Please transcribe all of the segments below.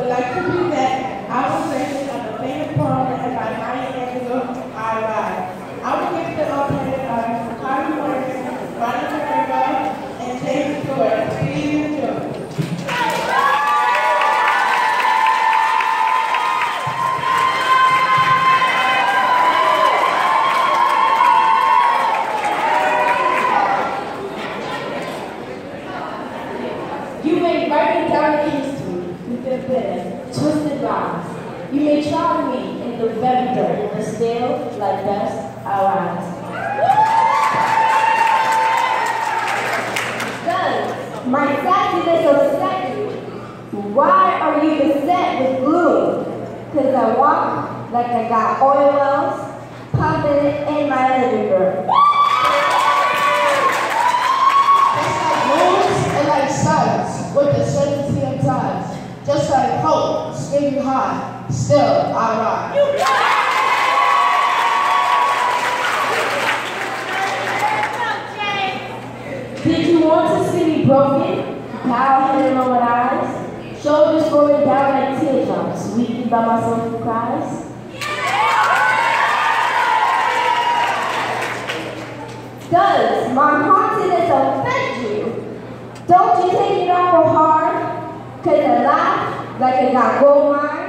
would like to present our Try me in the dirt, but still, like dust, I rise. Does my sassiness upset you? Why are you beset with gloom? Cause I walk like I got oil wells pumping it in my living room. The. Just like hope, spinning high, still I rise. Did you want to see me broken, bowed head and lowered eyes, shoulders rolling down like teardrops, weeping by my soulful cries? Does my hauntedness offend you? Don't you take it awful hard? Cause I laugh like I got gold mines,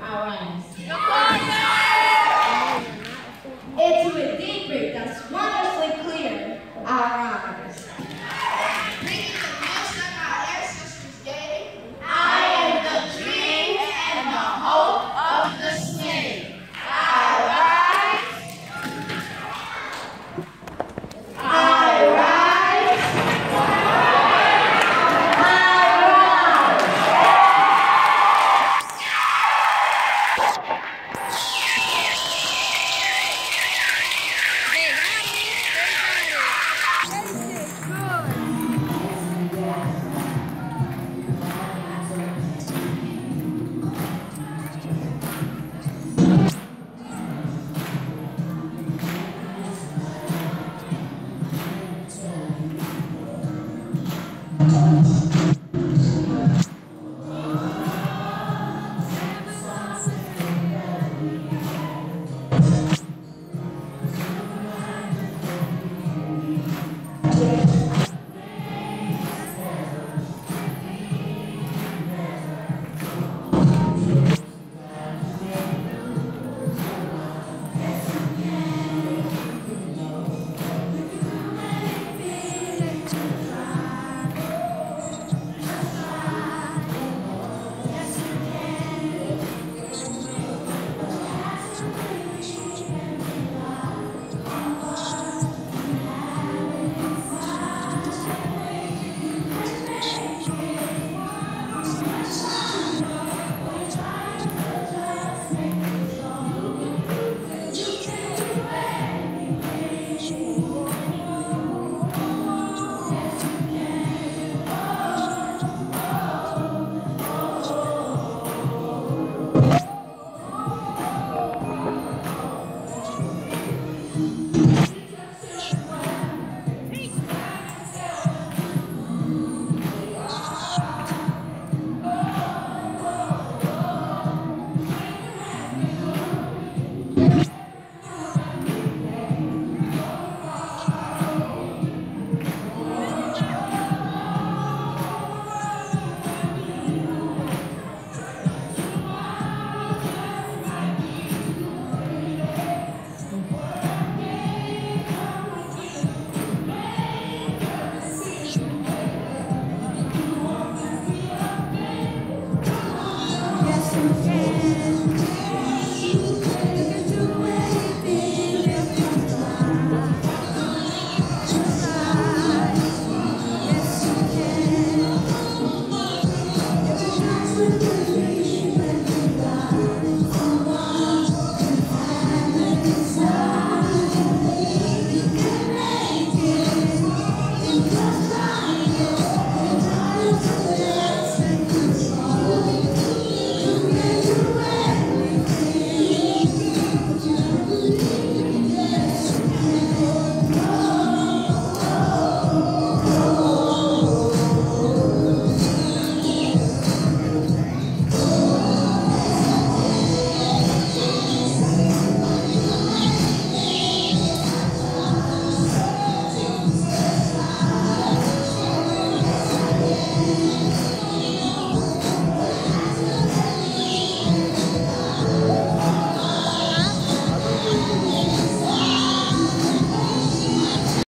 arise. It's a deep breath that's wonderfully clear, arise.